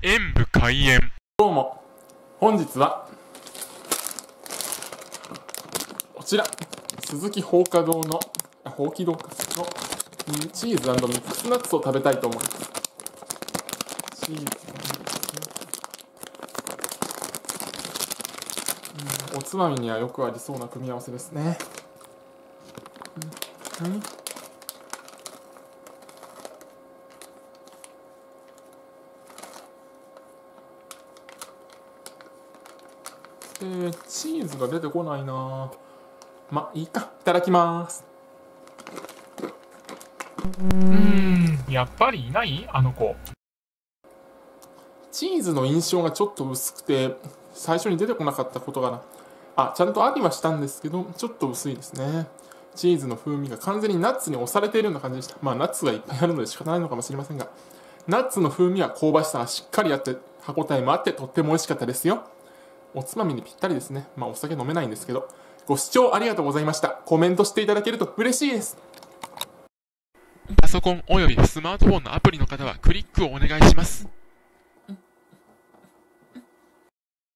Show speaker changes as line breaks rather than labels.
演武開演。
どうも。本日はこちら鈴木放課堂のあ放棄堂かのチーズミックスナッツを食べたいと思います。チーズ。おつまみにはよくありそうな組み合わせですね。うん。えー、チーズが出てこないな。まいいか。いただきます。
うーん。やっぱりいない？あの子。
チーズの印象がちょっと薄くて最初に出てこなかったことがな。あちゃんとありはしたんですけどちょっと薄いですね。チーズの風味が完全にナッツに押されているような感じでした。まあナッツがいっぱいあるので仕方ないのかもしれませんが。ナッツの風味は香ばしさがしっかりあって歯応えもあってとっても美味しかったですよおつまみにぴったりですね。まあお酒飲めないんですけど。ご視聴ありがとうございました。コメントしていただけると嬉しいです。
パソコンおよびスマートフォンのアプリの方はクリックをお願いします。